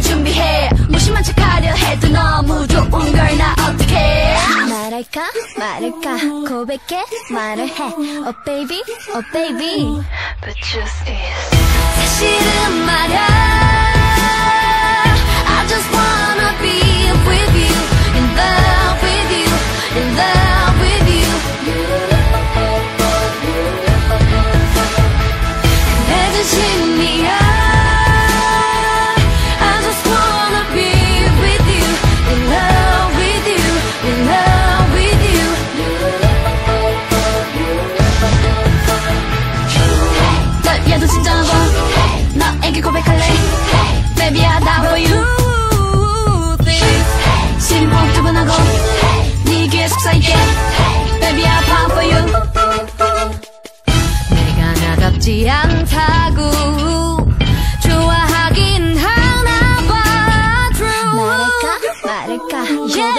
걸 준비해. 무심한 척하려 해도 너무 좋은 걸 나 어떡해. 말할까? 말할까? 고백해? 말을 해. Oh baby. Oh baby. But just is 사실은 말야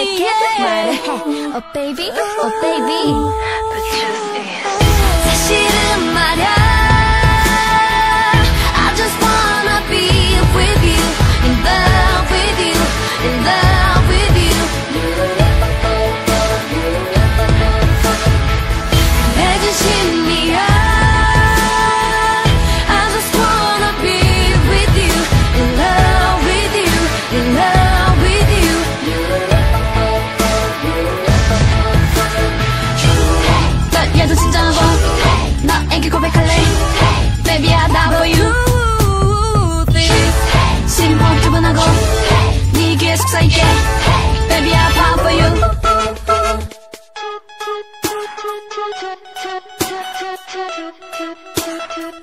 wanna get right Oh baby, oh baby. 사실은 말야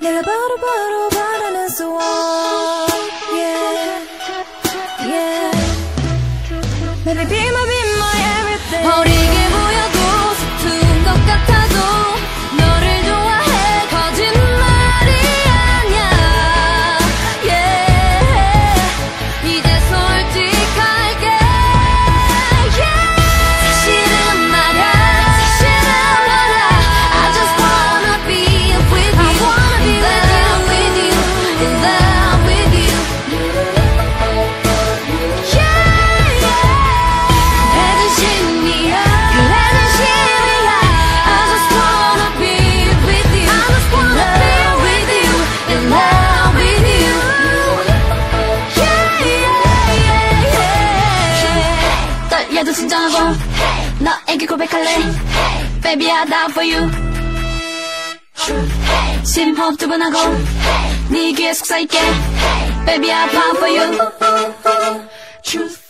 내가 바로 바로 바라는 소 그래도 진정하고 hey. 너에게 고백할래 hey. Baby I die for you hey. 시린 호흡 두분하고 네 귀에 속삭일게 Baby I die for you Truth